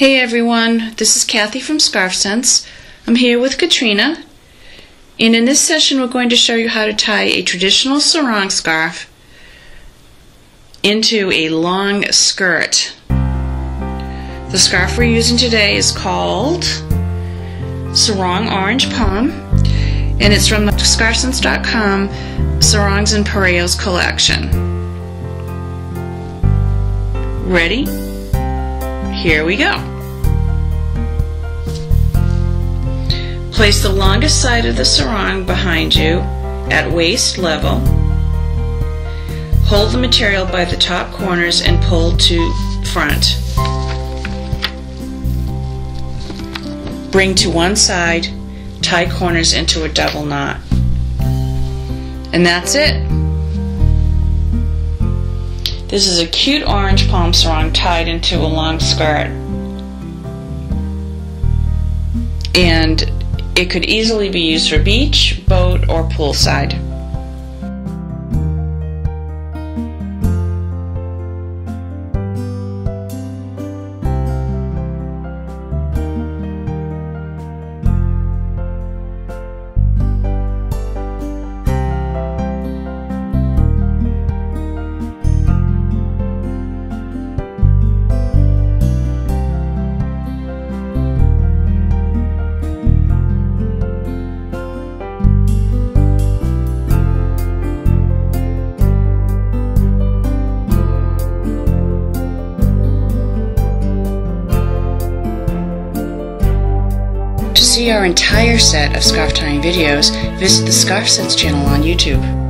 Hey everyone, this is Kathy from Scarf Sense. I'm here with Katrina, and in this session we're going to show you how to tie a traditional sarong scarf into a long skirt. The scarf we're using today is called Sarong Orange Palm, and it's from the scarfsense.com Sarongs and Pareos collection. Ready? Here we go. Place the longest side of the sarong behind you at waist level. Hold the material by the top corners and pull to front. Bring to one side, tie corners into a double knot. And that's it. This is a cute orange palm sarong tied into a long skirt. And it could easily be used for beach, boat, or poolside. See our entire set of scarf tying videos, visit the Scarf Sense channel on YouTube.